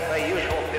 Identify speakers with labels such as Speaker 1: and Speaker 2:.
Speaker 1: that the usual